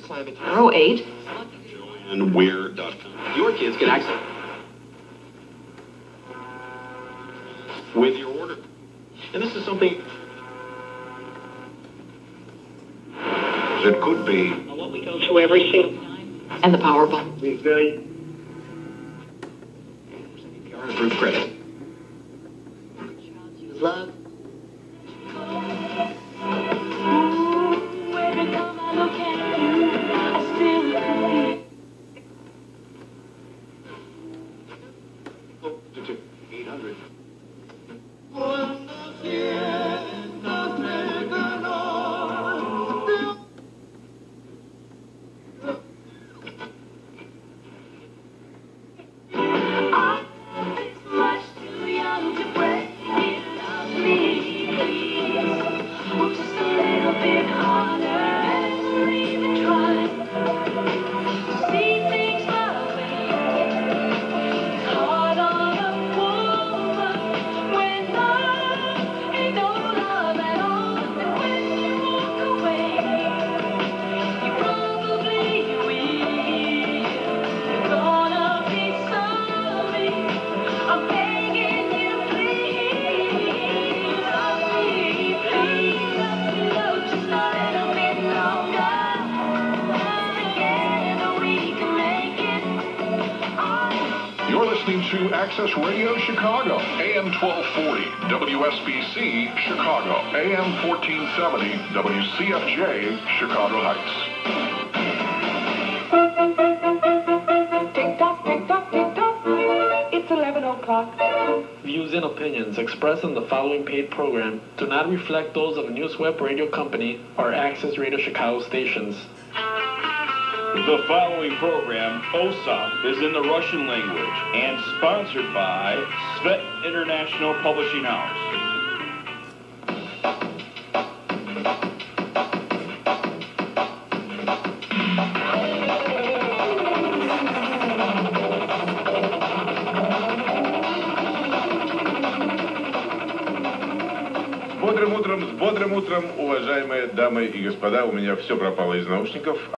climate. 08. And where.com. Your kids can access with your order. And this is something It could be What we go through every single time. And the Powerball. We very approved credit. Love. You're listening to Access Radio Chicago, AM 1240, WSBC Chicago, AM 1470, WCFJ Chicago Heights. Tick tock, tick tock, tick tock. It's 11 o'clock. Views and opinions expressed in the following paid program do not reflect those of Newsweb Radio Company or Access Radio Chicago stations. The following program, OSOP, is in the Russian language and sponsored by Svet International Publishing House. С бодрым утром, уважаемые дамы и господа, у меня все пропало из наушников.